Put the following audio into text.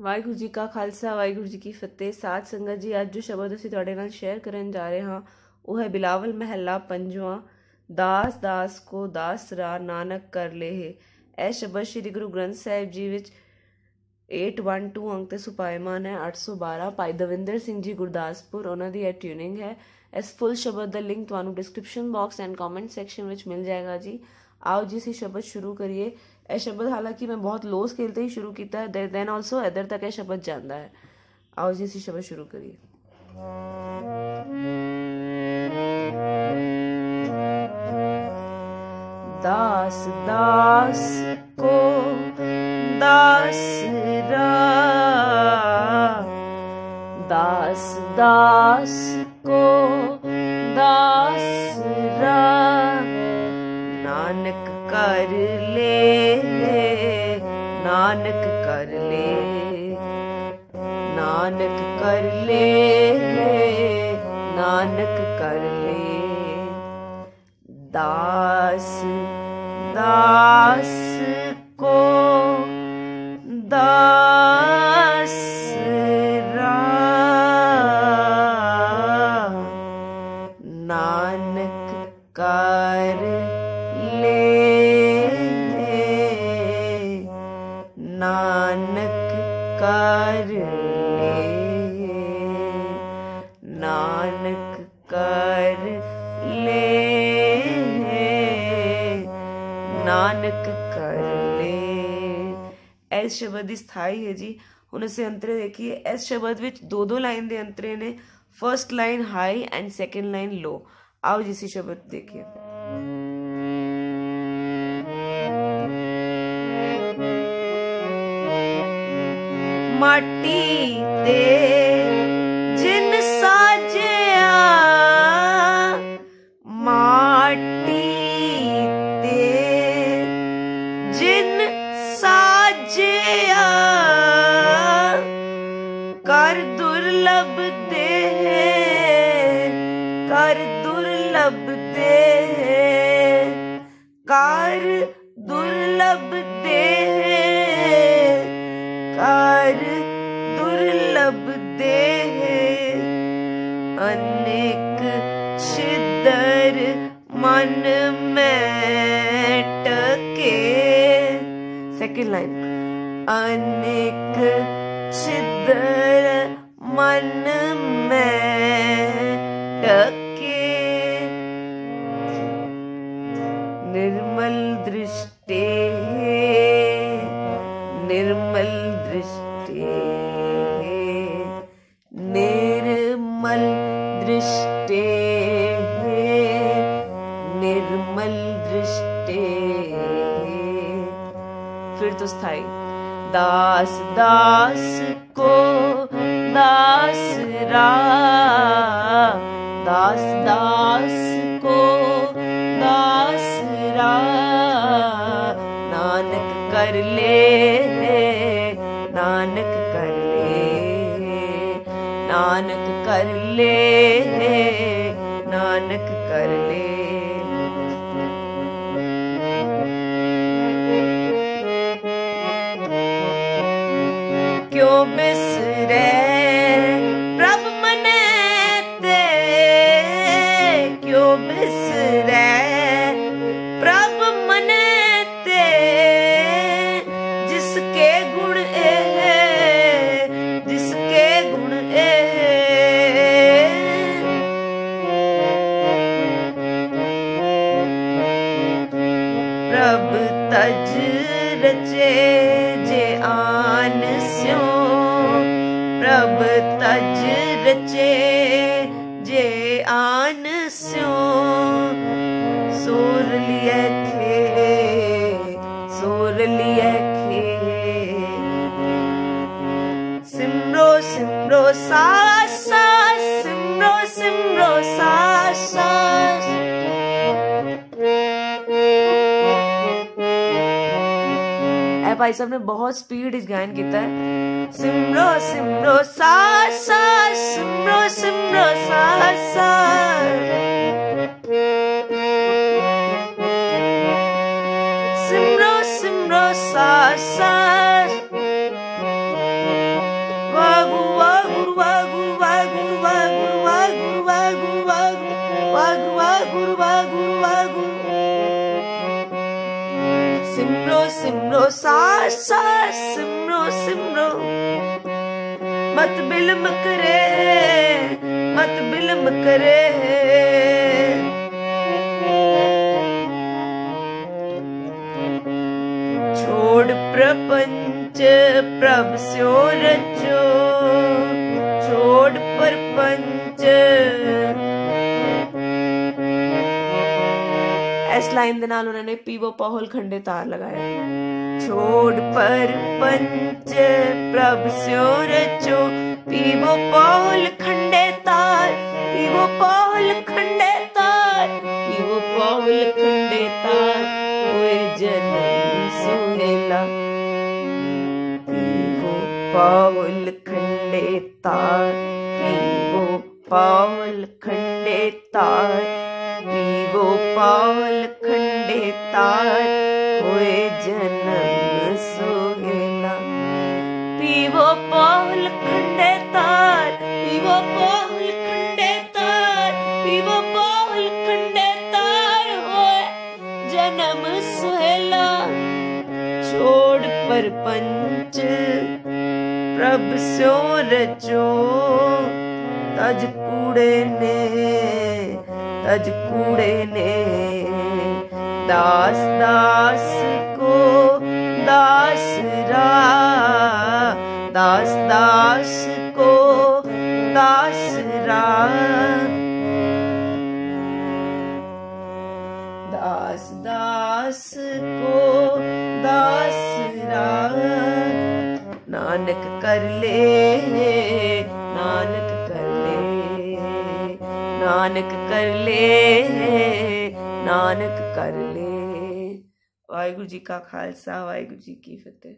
ਵਾਹਿਗੁਰੂ ਜੀ ਕਾ ਖਾਲਸਾ, ਵਾਹਿਗੁਰੂ ਜੀ ਕੀ ਫਤਿਹ। ਸਾਧ ਸੰਗਤ ਜੀ, ਅੱਜ ਜੋ ਸ਼ਬਦ ਅਸੀਂ ਤੁਹਾਡੇ ਨਾਲ ਸ਼ੇਅਰ ਕਰਨ ਜਾ ਰਹੇ ਹਾਂ, ਉਹ ਹੈ ਬਿਲਾਵਲ ਮਹਿਲਾ ਪੰਜਵਾਂ। ਦਾਸ ਦਾਸ ਕੋ ਦਾਸ ਰਾ ਨਾਨਕ ਕਰ ਲੇਹ। ਇਹ ਸ਼ਬਦ ਸ੍ਰੀ ਗੁਰੂ ਗ੍ਰੰਥ ਸਾਹਿਬ ਜੀ ਵਿੱਚ 812 ਅੰਕ ਤੇ ਸੁਪਾਇਮਾਨ ਹੈ 812 ਭਾਈ ਦਵਿੰਦਰ ਸਿੰਘ ਜੀ ਗੁਰਦਾਸਪੁਰ, ਉਹਨਾਂ ਦੀ ਇਹ ਟਿਊਨਿੰਗ ਹੈ। ਇਸ ਫੁੱਲ ਸ਼ਬਦ ਦਾ ਲਿੰਕ ਤੁਹਾਨੂੰ description box and comment section ਵਿੱਚ ਮਿਲ ਜਾਏਗਾ ਜੀ। ਆਓ ਜੀ, ਅਸੀਂ ਸ਼ਬਦ ਸ਼ੁਰੂ ਕਰੀਏ। ਇਹ ਸ਼ਬਦ ਹਾਲਾਂਕਿ ਮੈਂ ਬਹੁਤ ਲੋ ਸਕੇਲ ਤੇ ਹੀ ਸ਼ੁਰੂ ਕੀਤਾ ਹੈ ਦੈਨ ਆਲਸੋ ਇਧਰ ਤੱਕ ਇਹ ਸ਼ਬਦ ਜਾਂਦਾ ਹੈ ਆਓ ਜੀ ਅਸੀਂ ਸ਼ਬਦ ਸ਼ੁਰੂ ਕਰੀਏ ਦਾਸ ਦਾਸ ਕੋ ਦਾਸਰਾ ਦਾਸ ਦਾਸ ਕੋ ਦਾਸਰਾ नानक कर ले, नानक कर ले। नानक कर ले, नानक कर ले। दास दास को दास नानक कर ਲੈ ਨਾਨਕ ਕਰ ਲੈ ਨਾਨਕ ਕਰ ਲੈ ਇਸ ਸ਼ਬਦ ਦੀ ਸਥਾਈ ਹੈ ਜੀ ਹੁਣ ਅਸੀਂ ਅੰਤਰੇ ਦੇਖੀਏ ਇਸ ਸ਼ਬਦ ਵਿੱਚ ਦੋ ਦੋ ਲਾਈਨ ਦੇ ਅੰਤਰੇ ਨੇ first line high and second line low आओ जिसी शब्द देखिए ਮਾਟੀ ਤੇ ਜਿਨ ਸਾਜਿਆ ਮਾਟੀ ਤੇ ਜਿਨ ਸਾਜਿਆ ਕਰ ਦੁਰਲਭ ਦੇ ਕਰ ਦੁਰਲਭ ਦੇ ਕਰ सब दे अनेक छिदर मन में टके। सेकेंड लाइन अनेक छिदर मन में टके। निर्मल दृष्टि निर्मल फिर तो स्थायी दास दास को दास रा। दास दास को दासरा नानक कर ले नानक कर ले नानक कर ले नानक कर ले बिसरे प्रभ मने ते क्यों बिसरे? प्रभ मने ते जिसके गुण ए जिसके गुण ए प्रभ तज रचे रचे जे आन स्यो। सुर लिए खे, सुर लिए खे। सिमरो सिमरो, सा सा, सिमरो सिमरो, सा सा। भाई साहब ने बहुत स्पीड इस गायन किया है। सिमरो सिमरो, सा सा, सिमरो सिमरो, सा सा। सिमरो सास सास सिमरो सिमरो। मत बिलम करे, मत बिलम करे। छोड़ प्रपंच, प्रभ स्यो रचो। छोड़ प्रपंच ਇਸ ਲਾਈਨ ਦੇ ਨਾਲ ਉਹਨਾਂ ਨੇ ਪੀਵੋ ਪਹੁਲ ਖੰਡੇ ਤਾਰ ਲਗਾਇਆ ਛੋੜ ਪਰ ਪੰਚ ਪ੍ਰਭ ਸਿਓ ਰਚੋ ਪੀਵੋ ਪਹੁਲ ਖੰਡੇ ਤਾਰ ਪੀਵੋ ਪਹੁਲ ਖੰਡੇ ਤਾਰ ਪੀਵੋ ਪਹੁਲ ਖੰਡੇ ਤਾਰ ਹੋਏ ਜਨਮ ਸੁਹੇਲਾ ਪੀਵੋ ਪਹੁਲ ਖੰਡੇ ਤਾਰ ਪੀਵੋ ਪਹੁਲ ਖੰਡੇ ਤਾਰ गोपाल खंडे तार, हुए जन्म सोहेला पीवो पाल खंडे तार, पीवो पाल खंडे तार, पीवो पाल खंडे तार, हुए जन्म सोहेला छोड़ पर पंच, प्रभ सो रचो। तज कूड़े ने, तज कूड़े ने। दास दास को दास दास दास को दास दास दास को दास रा। नानक कर ले नानक कर ले। वाहगुरु जी का खालसा वाहगुरु जी की फतेह।